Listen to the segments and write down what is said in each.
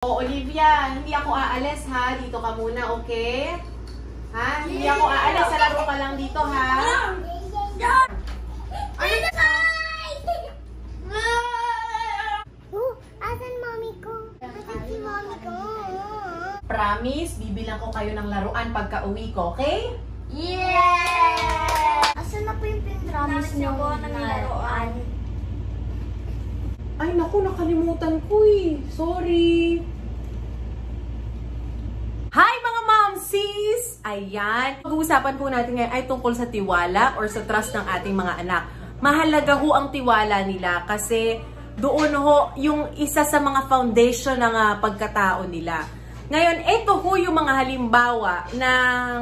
O, Olivia, hindi ako aalis ha. Dito ka muna, okay? Ha? Hindi ako aalis. Sa laro ka lang dito, ha? Ano na Oh, asan mommy ko? Asan si mommy ko? Promise, bibilang ko kayo ng laruan pagka uwi ko, okay? Yeah! Asan na po yung pinramis niyo ng laruan? Ay, naku, nakalimutan ko eh. Sorry. Hi mga momsies! Ayan. Pag-uusapan po natin ngayon ay tungkol sa tiwala or sa trust ng ating mga anak. Mahalaga ho ang tiwala nila kasi doon ho yung isa sa mga foundation ng ah, pagkatao nila. Ngayon, ito ho yung mga halimbawa ng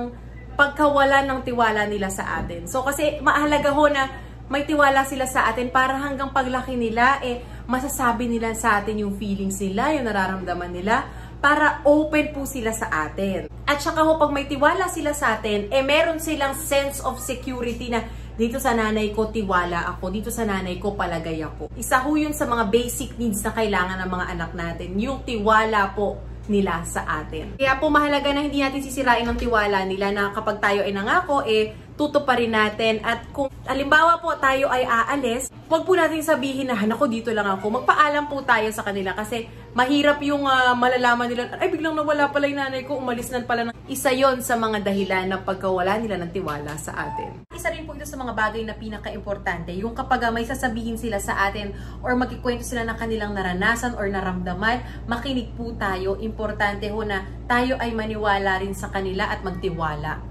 pagkawala ng tiwala nila sa atin. So kasi mahalaga ho na may tiwala sila sa atin para hanggang paglaki nila, eh, masasabi nila sa atin yung feelings nila, yung nararamdaman nila, para open po sila sa atin. At saka ho, pag may tiwala sila sa atin, eh, meron silang sense of security na dito sa nanay ko tiwala ako, dito sa nanay ko palagay ako. Isa ho yun sa mga basic needs na kailangan ng mga anak natin, yung tiwala po nila sa atin. Kaya po mahalaga na hindi natin sisirain ang tiwala nila na kapag tayo ay nangako, eh, tutuparin natin. At kung alimbawa po tayo ay aalis, wag po natin sabihin na, hanako dito lang ako. Magpaalam po tayo sa kanila kasi mahirap yung ah, malalaman nila, ay biglang nawala pala yung nanay ko, umalis na pala. ng-" Isa yon sa mga dahilan ng pagkawala nila ng tiwala sa atin. Isa rin po ito sa mga bagay na pinaka-importante, yung kapag ah, may sasabihin sila sa atin or magkikwento sila ng kanilang naranasan or naramdaman, makinig po tayo. Importante ho na tayo ay maniwala rin sa kanila at magtiwala.